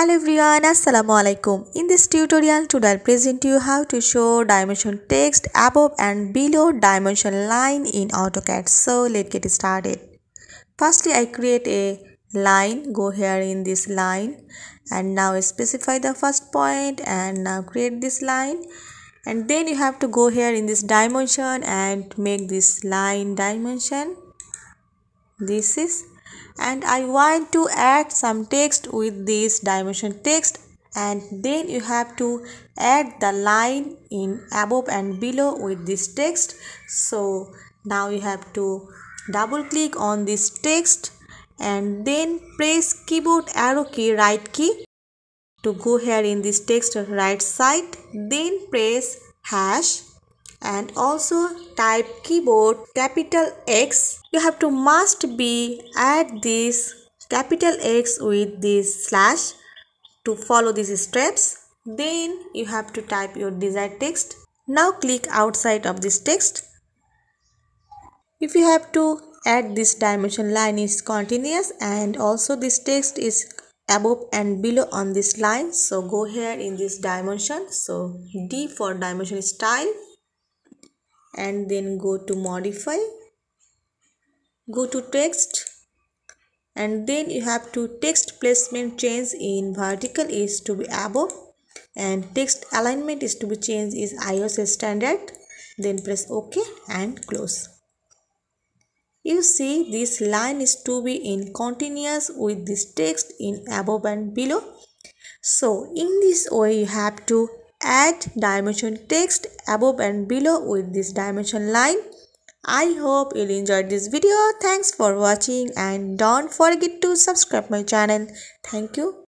Hello everyone, Assalamu alaikum. In this tutorial, today I'll present you how to show dimension text above and below dimension line in AutoCAD. So let's get started. Firstly, I create a line. Go here in this line and now specify the first point and now create this line and then you have to go here in this dimension and make this line dimension. This is and I want to add some text with this dimension text. And then you have to add the line in above and below with this text. So now you have to double click on this text. And then press keyboard arrow key right key to go here in this text right side. Then press hash and also type keyboard capital X. You have to must be add this capital X with this slash to follow these steps. Then you have to type your desired text. Now click outside of this text. If you have to add this dimension line is continuous and also this text is above and below on this line. So go here in this dimension. So d for dimension style and then go to modify go to text and then you have to text placement change in vertical is to be above and text alignment is to be changed is ISO standard. Then press ok and close. You see this line is to be in continuous with this text in above and below. So in this way you have to add dimension text above and below with this dimension line. I hope you enjoyed this video. Thanks for watching and don't forget to subscribe my channel. Thank you.